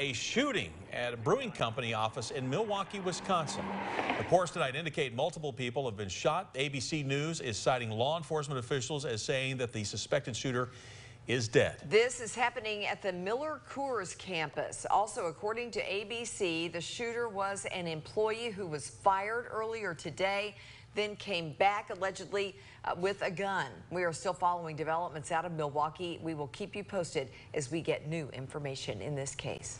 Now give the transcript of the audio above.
a shooting at a brewing company office in Milwaukee, Wisconsin. Reports tonight indicate multiple people have been shot. ABC News is citing law enforcement officials as saying that the suspected shooter is dead. This is happening at the Miller Coors campus. Also, according to ABC, the shooter was an employee who was fired earlier today, then came back allegedly uh, with a gun. We are still following developments out of Milwaukee. We will keep you posted as we get new information in this case.